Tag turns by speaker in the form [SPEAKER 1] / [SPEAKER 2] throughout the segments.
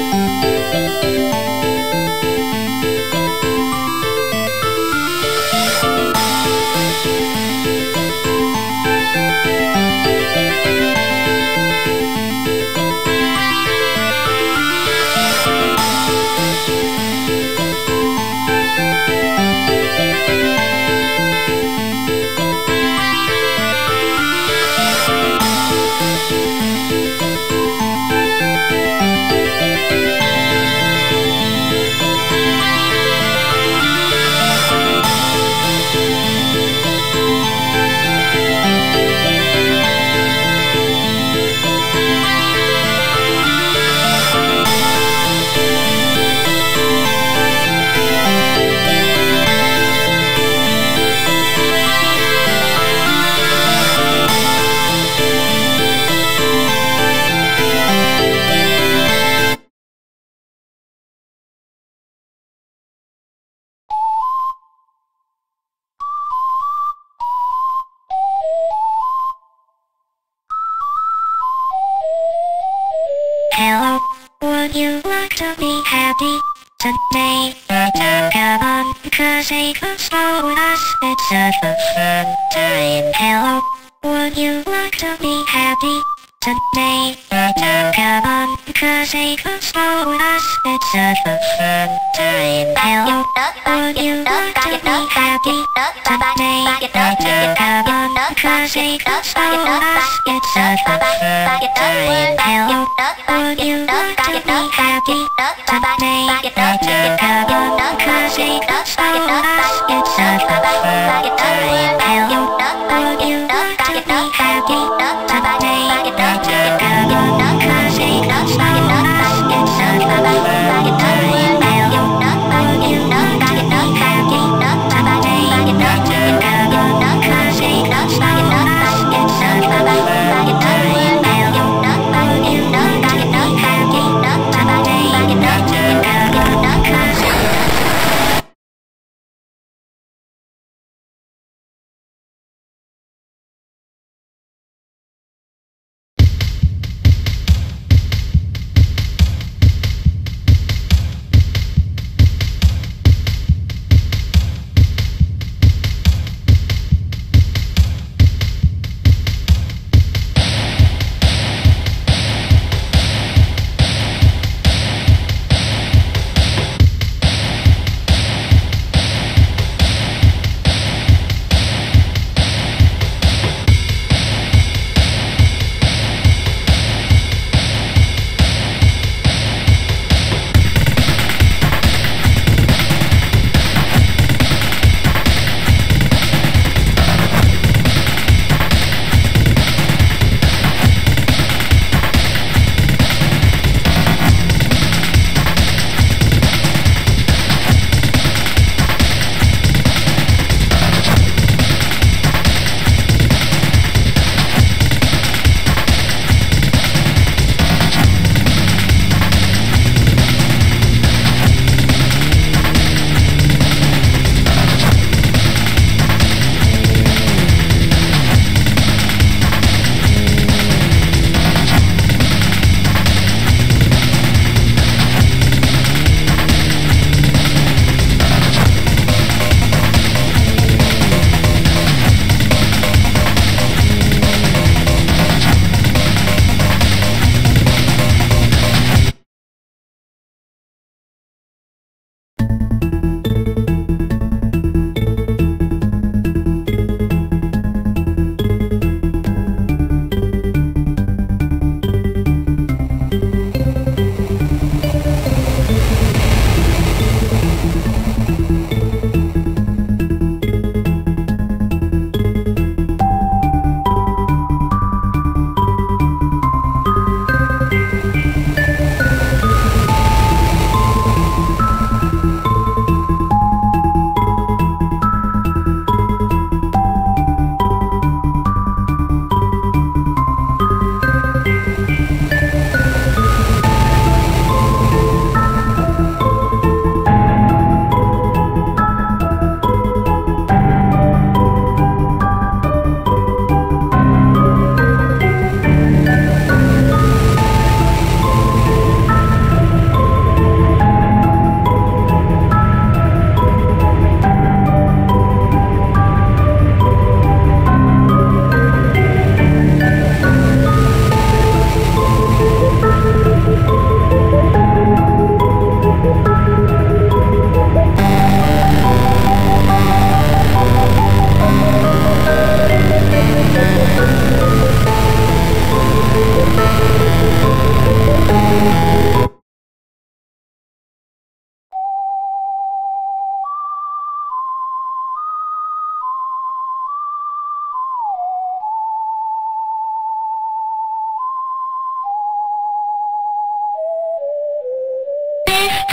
[SPEAKER 1] Música Hello, would you like to be happy? Today, attack come on, cause it comes with us, it's such a fun time. Hello, would you like to be happy? Today? Now come on, cause it was for us. It's such a fun time. Hello, would you like to be happy today? Now come on, cause it was for us. It's such a fun time. Hello, would you like to be happy today? Now come on, cause it was for us.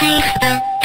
[SPEAKER 1] Bye.